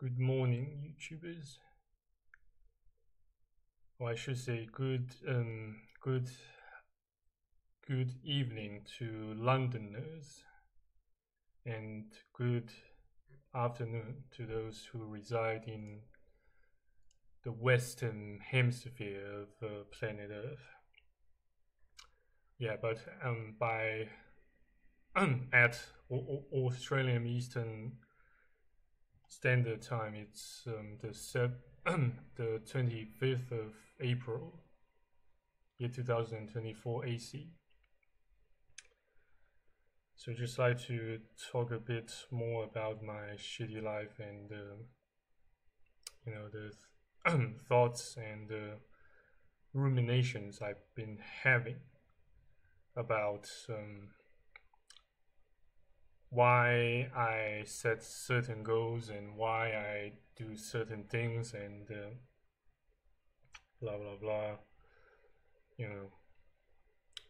Good morning, YouTubers. Or I should say, good, um, good, good evening to Londoners, and good afternoon to those who reside in the western hemisphere of uh, planet Earth. Yeah, but um, by at Australian Eastern Standard Time, it's um, the the 25th of April, year 2024 AC. So just like to talk a bit more about my shitty life and uh, you know the th thoughts and uh, ruminations I've been having about um, why I set certain goals and why I do certain things and uh, blah blah blah. You know,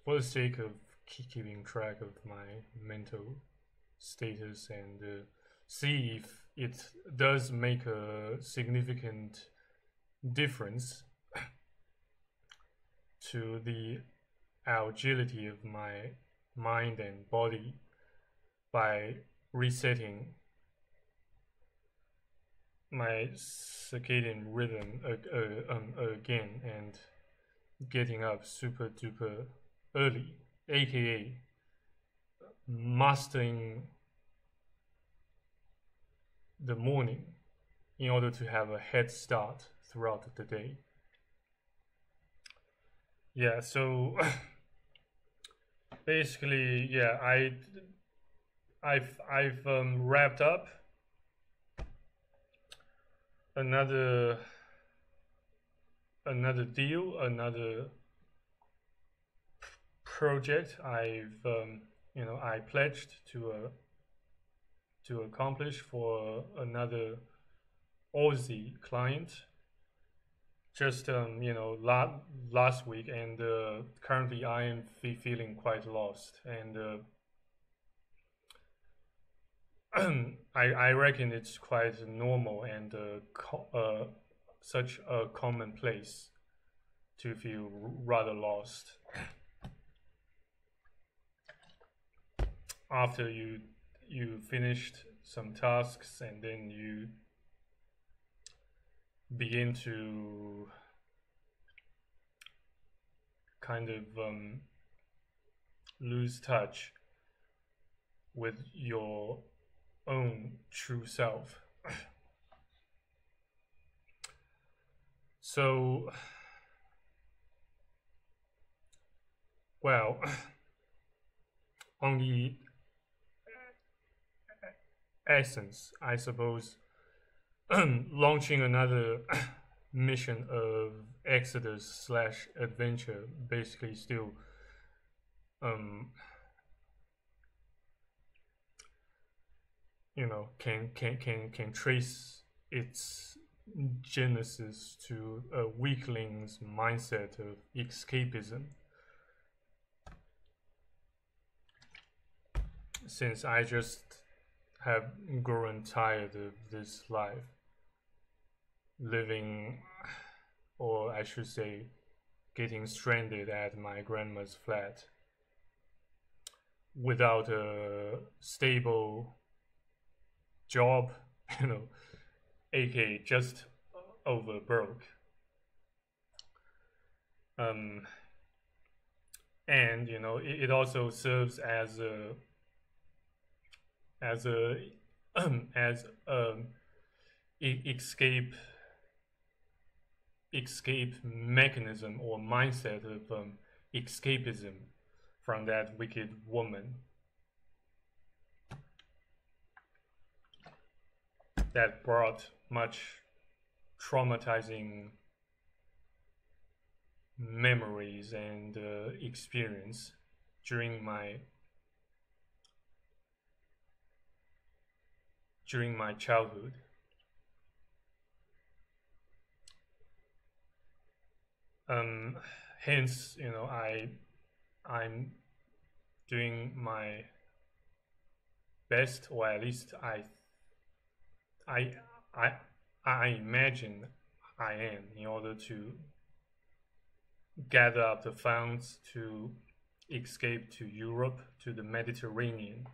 for the sake of keeping track of my mental status and uh, see if it does make a significant difference to the agility of my mind and body by resetting my circadian rhythm uh, um, again and getting up super duper early, aka mastering the morning in order to have a head start throughout the day. Yeah, so basically, yeah, I I've I've um, wrapped up another another deal, another project. I've um, you know I pledged to uh, to accomplish for another Aussie client. Just um, you know la last week, and uh, currently I am fe feeling quite lost and. Uh, I, I reckon it's quite normal and uh, uh, such a commonplace to feel rather lost. After you you finished some tasks and then you begin to kind of um, lose touch with your own true self. so, well, on the essence, I suppose, launching another mission of Exodus slash adventure basically still um, you know can can can can trace its genesis to a weakling's mindset of escapism. Since I just have grown tired of this life, living, or I should say, getting stranded at my grandma's flat without a stable job, you know, aka just over broke. Um, and you know, it, it also serves as a as a as a escape escape mechanism or mindset of um, escapism from that wicked woman that brought much traumatizing memories and uh, experience during my during my childhood. Um, hence, you know, I I'm doing my best, or at least I I I I imagine I am in order to gather up the funds to escape to Europe to the Mediterranean.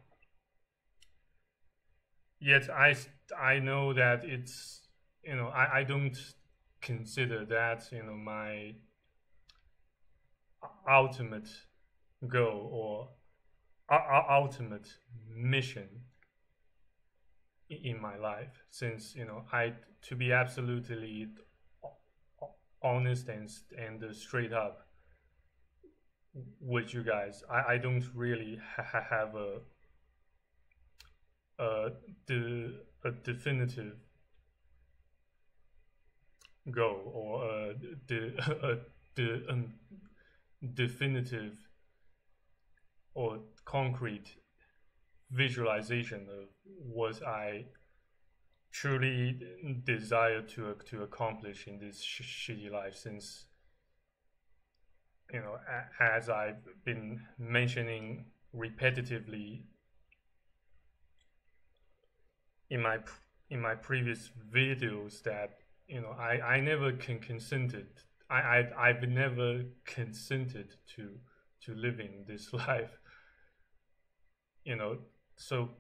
Yet I I know that it's you know I, I don't consider that you know my ultimate goal or ultimate mission in my life since you know i to be absolutely honest and and straight up with you guys i, I don't really ha have a a, de, a definitive goal or a, de, a, de, um, definitive or concrete visualization of what I truly desire to to accomplish in this sh shitty life since you know as I've been mentioning repetitively in my in my previous videos that you know I I never can consented I I I've never consented to to living this life you know. So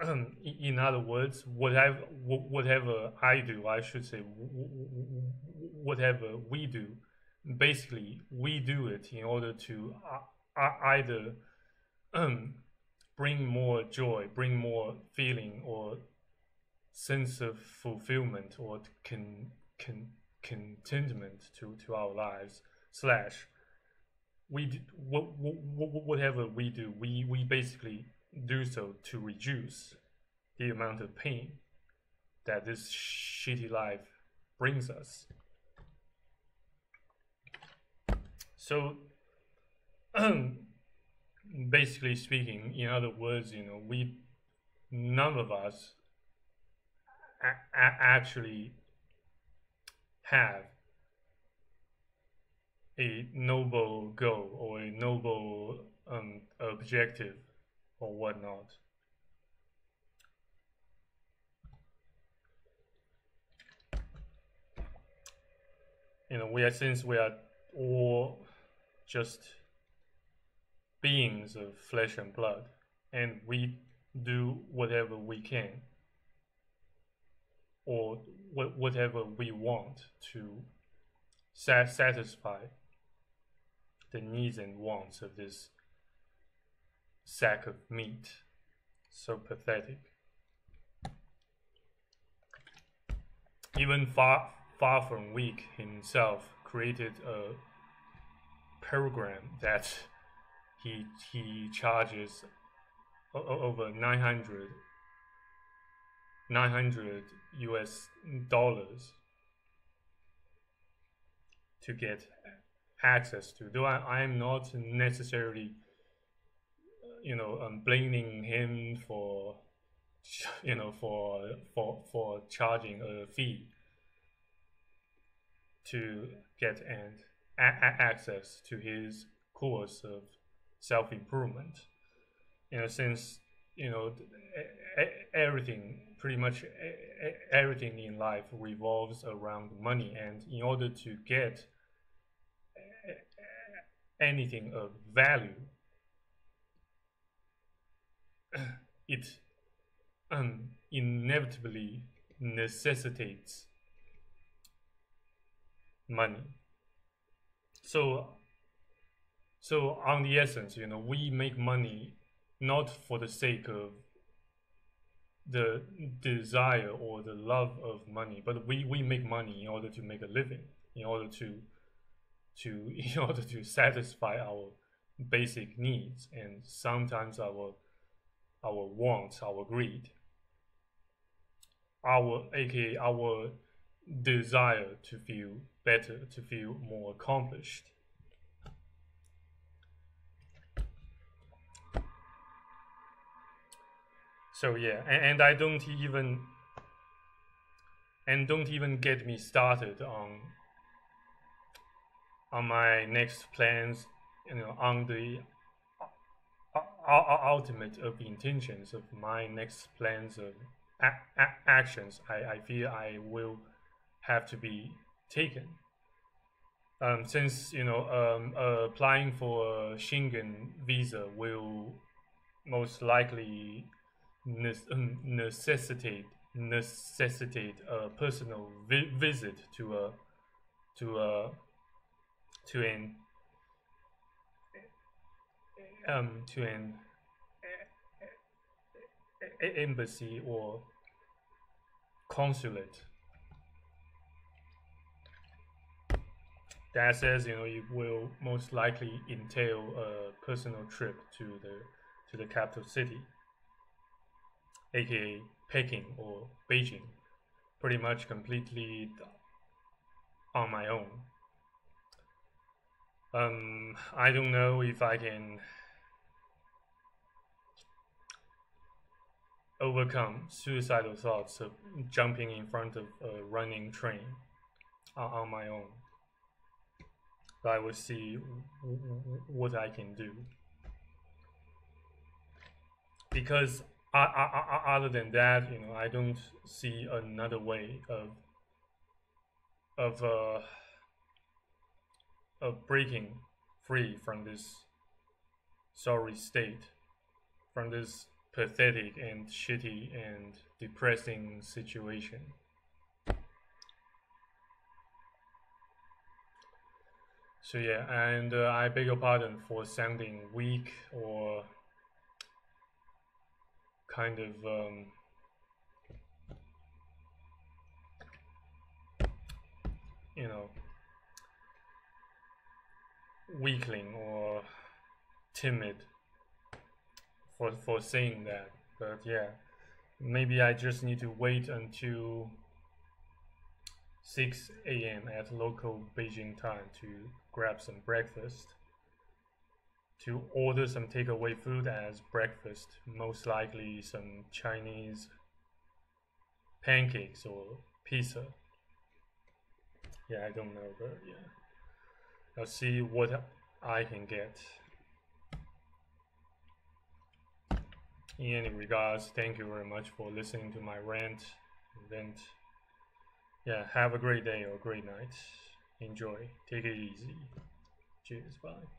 in other words whatever whatever i do i should say whatever we do basically we do it in order to uh, either um, bring more joy bring more feeling or sense of fulfillment or con, con, contentment to, to our lives slash we do, whatever we do we, we basically do so to reduce the amount of pain that this shitty life brings us. So, basically speaking, in other words, you know, we none of us actually have a noble goal or a noble um, objective or whatnot. You know, we are since we are all just beings of flesh and blood, and we do whatever we can or whatever we want to satisfy the needs and wants of this sack of meat. So pathetic. Even far, far from weak himself created a program that he, he charges over 900, 900 US dollars to get access to. Though I, I'm not necessarily you know, um, blaming him for, you know, for for for charging a fee to get and access to his course of self improvement. You know, since you know everything, pretty much everything in life revolves around money, and in order to get anything of value it um, inevitably necessitates money. So, so on the essence, you know, we make money not for the sake of the desire or the love of money, but we, we make money in order to make a living, in order to to in order to satisfy our basic needs and sometimes our our wants, our greed, our aka our desire to feel better, to feel more accomplished. So yeah, and, and I don't even and don't even get me started on on my next plans, you know, on the ultimate of intentions of my next plans of actions I, I feel I will have to be taken. Um, since you know um, uh, applying for a Schengen visa will most likely ne necessitate necessitate a personal vi visit to a to a to an um to an embassy or consulate. That says you know it will most likely entail a personal trip to the to the capital city aka Peking or Beijing pretty much completely on my own. Um, I don't know if I can overcome suicidal thoughts of jumping in front of a running train on, on my own. I will see what I can do. Because I, I, I, other than that, you know, I don't see another way of of uh, of breaking free from this sorry state, from this pathetic and shitty and depressing situation. So yeah, and uh, I beg your pardon for sounding weak or kind of um, you know weakling or timid for for saying that. But yeah, maybe I just need to wait until 6 a.m. at local Beijing time to grab some breakfast. To order some takeaway food as breakfast, most likely some Chinese pancakes or pizza. Yeah, I don't know, but yeah. I'll see what I can get. In any regards, thank you very much for listening to my rant. And yeah, have a great day or great night. Enjoy. Take it easy. Cheers. Bye.